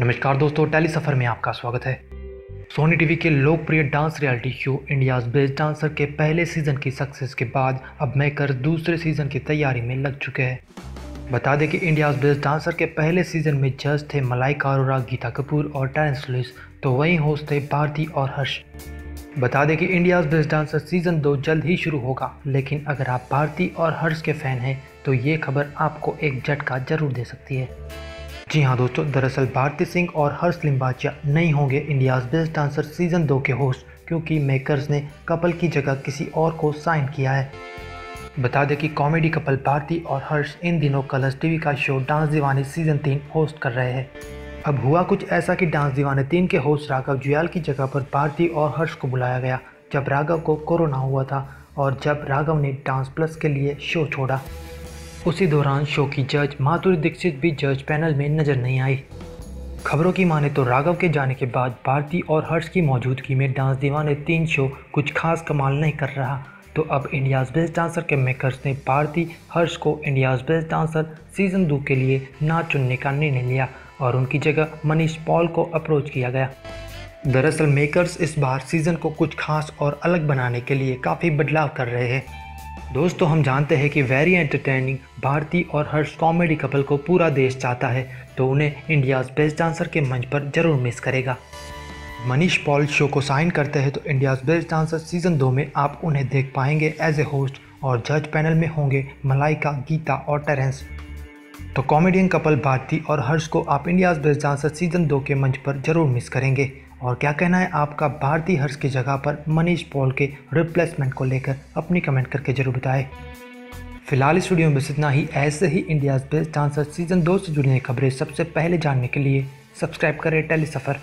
नमस्कार दोस्तों, टेली सफ़र में आपका स्वागत है। सोनी टीवी के लोकप्रिय dance reality show India's best dancer के पहले सीज़न की सक्सेस के बाद अब मेकर दूसरे सीज़न की तैयारी में लग चुके हैं। बता दें कि इंडियाज बेस्ट डांसर के पहले सीज़न में जज थे मलाइका अरोरा, गीता कपूर और टेरेंस लुइस तो वहीं होस्ट थे भारती और हर्ष। बता दें कि इंडियाज बेस्ट डांसर सीज़न दो जल्द ही शुरू होगा, लेकिन अगर आप भारती और हर्ष के फ़ैन हैं तो ये खबर आपको एक झटका ज़रूर दे सकती है। जी हाँ दोस्तों, दरअसल भारती सिंह और हर्ष लिम्बाचिया नहीं होंगे इंडियाज बेस्ट डांसर सीज़न दो के होस्ट, क्योंकि मेकर्स ने कपल की जगह किसी और को साइन किया है। बता दें कि कॉमेडी कपल भारती और हर्ष इन दिनों कलर्स टीवी का शो डांस दीवानी सीज़न तीन होस्ट कर रहे हैं। अब हुआ कुछ ऐसा कि डांस दीवाने तीन के होस्ट राघव जुयाल की जगह पर भारती और हर्ष को बुलाया गया, जब राघव को कोरोना हुआ था और जब राघव ने डांस प्लस के लिए शो छोड़ा। उसी दौरान शो की जज माधुरी दीक्षित भी जज पैनल में नज़र नहीं आई। खबरों की माने तो राघव के जाने के बाद भारती और हर्ष की मौजूदगी में डांस दीवाने तीन शो कुछ खास कमाल नहीं कर रहा। तो अब इंडियाज बेस्ट डांसर के मेकर्स ने भारती, हर्ष को इंडियाज बेस्ट डांसर सीज़न दो के लिए ना चुनने का निर्णय लिया और उनकी जगह मनीष पॉल को अप्रोच किया गया। दरअसल मेकर्स इस बार सीज़न को कुछ खास और अलग बनाने के लिए काफ़ी बदलाव कर रहे हैं। दोस्तों, हम जानते हैं कि वेरी एंटरटेनिंग भारती और हर्ष कॉमेडी कपल को पूरा देश चाहता है तो उन्हें इंडियाज बेस्ट डांसर के मंच पर ज़रूर मिस करेगा। मनीष पॉल शो को साइन करते हैं तो इंडियाज बेस्ट डांसर सीज़न दो में आप उन्हें देख पाएँगे एज ए होस्ट और जज पैनल में होंगे मलाइका, गीता और टेरेंस तो कॉमेडियन कपल भारती और हर्ष को आप इंडियाज बेस्ट डांसर सीज़न दो के मंच पर ज़रूर मिस करेंगे। और क्या कहना है आपका भारतीय हर्ष की जगह पर मनीष पॉल के रिप्लेसमेंट को लेकर? अपनी कमेंट करके ज़रूर बताएँ। फ़िलहाल इस वीडियो में इतना ही। ऐसे ही इंडियाज बेस्ट डांसर सीज़न दो से जुड़ी खबरें सबसे पहले जानने के लिए सब्सक्राइब करें टेली सफ़र